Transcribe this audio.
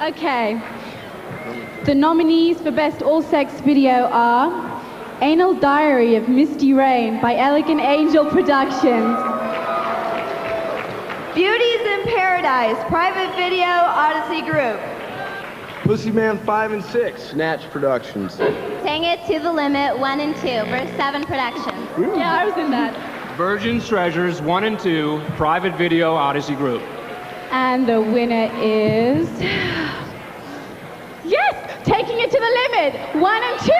Okay. The nominees for Best All Sex Video are Anal Diary of Misty Rain by Elegant Angel Productions. Beauties in Paradise, Private Video, Odyssey Group. Pussy Man 5 and 6, Snatch Productions. Take It to the Limit 1 and 2, verse 7 Productions. Yeah, I was in that. Virgin's Treasures 1 and 2, Private Video Odyssey Group. And the winner is. Taking it to the limit! One and two!